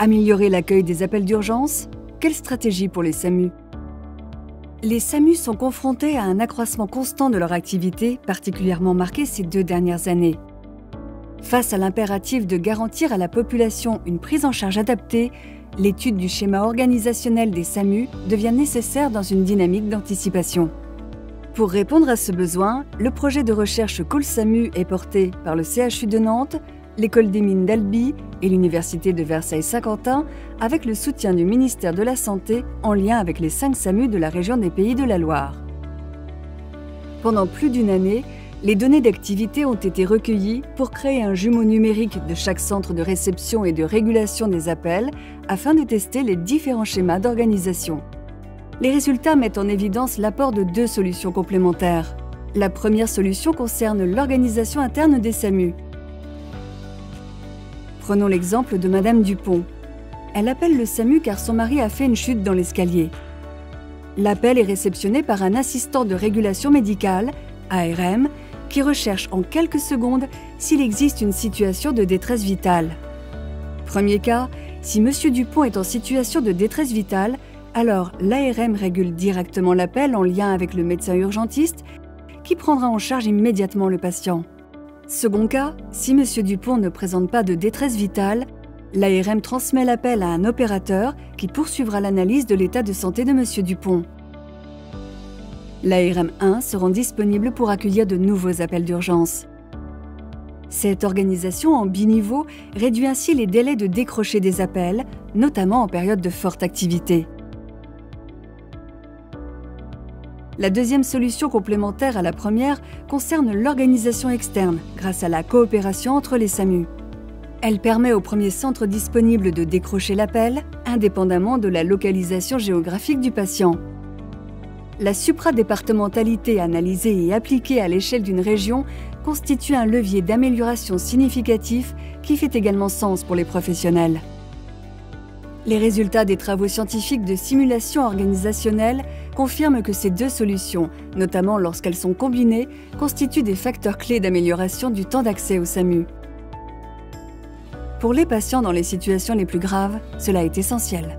Améliorer l'accueil des appels d'urgence? Quelle stratégie pour les SAMU Les SAMU sont confrontés à un accroissement constant de leur activité, particulièrement marqué ces deux dernières années. Face à l'impératif de garantir à la population une prise en charge adaptée, l'étude du schéma organisationnel des SAMU devient nécessaire dans une dynamique d'anticipation. Pour répondre à ce besoin, le projet de recherche COL-SAMU est porté par le CHU de Nantes, l'École des mines d'Albi et l'Université de Versailles-Saint-Quentin avec le soutien du ministère de la Santé en lien avec les 5 SAMU de la région des Pays de la Loire. Pendant plus d'une année, les données d'activité ont été recueillies pour créer un jumeau numérique de chaque centre de réception et de régulation des appels afin de tester les différents schémas d'organisation. Les résultats mettent en évidence l'apport de deux solutions complémentaires. La première solution concerne l'organisation interne des SAMU. Prenons l'exemple de Madame Dupont. Elle appelle le SAMU car son mari a fait une chute dans l'escalier. L'appel est réceptionné par un assistant de régulation médicale, ARM, qui recherche en quelques secondes s'il existe une situation de détresse vitale. Premier cas, si M. Dupont est en situation de détresse vitale, alors l'ARM régule directement l'appel en lien avec le médecin urgentiste qui prendra en charge immédiatement le patient. Second cas, si M. Dupont ne présente pas de détresse vitale, l'ARM transmet l'appel à un opérateur qui poursuivra l'analyse de l'état de santé de M. Dupont. L'ARM 1 seront disponibles pour accueillir de nouveaux appels d'urgence. Cette organisation en biniveau réduit ainsi les délais de décrocher des appels, notamment en période de forte activité. La deuxième solution complémentaire à la première concerne l'organisation externe grâce à la coopération entre les SAMU. Elle permet au premier centre disponible de décrocher l'appel, indépendamment de la localisation géographique du patient. La supradépartementalité analysée et appliquée à l'échelle d'une région constitue un levier d'amélioration significatif qui fait également sens pour les professionnels. Les résultats des travaux scientifiques de simulation organisationnelle confirment que ces deux solutions, notamment lorsqu'elles sont combinées, constituent des facteurs clés d'amélioration du temps d'accès au SAMU. Pour les patients dans les situations les plus graves, cela est essentiel.